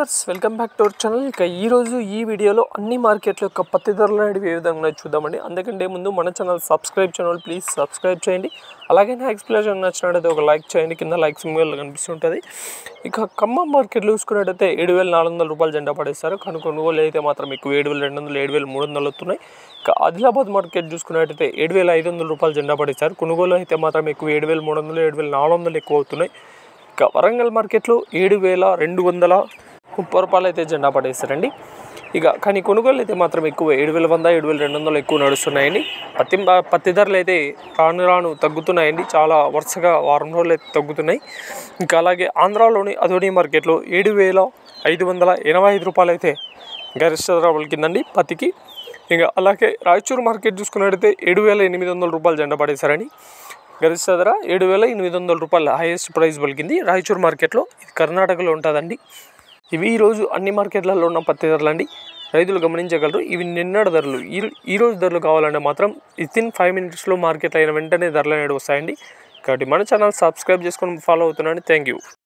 Verse welcome back to our channel. ఇక ఈరోజు ఈ వీడియోలో అన్ని మార్కెట్ల యొక్క పత్తి ధరలు అనేవి ఏ విధంగా చూద్దామండి. అందుకంటే ముందు మన channel subscribe channel please subscribe చేయండి. అలాగే నా ఎక్స్ప్లెనేషన్ నచ్చినట్టయితే ఒక లైక్ చేయండి. కింద లైక్ సింబల్ కనిపిస్తుంటుంది. ఇక ఖమ్మం మార్కెట్లో చూసుకున్నట్టయితే ఏడు వేల నాలుగు వందల రూపాయలు జెండా పడేస్తారు కానీ కొనుగోలు అయితే మాత్రం ఎక్కువ ఏడు వేల రెండు వందలు ఏడు వేల మూడు వందలు వస్తున్నాయి ఇక ఆదిలాబాద్ మార్కెట్ చూసుకున్నట్టయితే ఏడు వేల ఐదు వందల రూపాయలు జెండా పడేస్తారు కొనుగోలు అయితే మాత్రం ఎక్కువ ఏడు వేల మూడు వందలు ఏడు వేల నాలుగు వందలు ఎక్కువ అవుతున్నాయి. ఇక వరంగల్ మార్కెట్లో ఏడు వేల రెండు వందల రూపాయలు అయితే జెండా పడేస్తారండి ఇక కానీ కొనుగోలు అయితే మాత్రం ఎక్కువ. ఏడు వేల వంద ఏడు వేల రెండు వందలు ఎక్కువ నడుస్తున్నాయండి. పత్తి పత్తి ధరలు అయితే రాను రాను తగ్గుతున్నాయండి. చాలా వరుసగా వారం రోజులు అయితే తగ్గుతున్నాయి. ఇంకా అలాగే ఆంధ్రాలోని అదోని మార్కెట్లో ఏడు వేల ఐదు వందల ఎనభై ఐదు రూపాయలు అయితే గరిష్ట ధర పలికిందండి పత్తికి. ఇంకా అలాగే రాయచూరు మార్కెట్ చూసుకున్నట్టయితే ఏడు వేల ఎనిమిది వందల రూపాయలు జెండా పడేశారని గరిష్ట ధర ఏడు వేల ఎనిమిది వందల రూపాయల హైయెస్ట్ ప్రైస్ పలికింది రాయచూర్ మార్కెట్లో. ఇది కర్ణాటకలో ఉంటుందండి. ఇవి ఈరోజు అన్ని మార్కెట్లలో ఉన్న పత్తి ధరలు అండి రైతులు గమనించగలరు. ఇవి నిన్నటి ధరలు. ఈ ఈరోజు రోజు ధరలు కావాలంటే మాత్రం విత్ ఇన్ ఫైవ్ మినిట్స్లో మార్కెట్ అయిన వెంటనే ధరలు అనేవి వస్తాయండి. కాబట్టి మన ఛానల్ సబ్స్క్రైబ్ చేసుకొని ఫాలో అవుతున్నాను థ్యాంక్ యూ.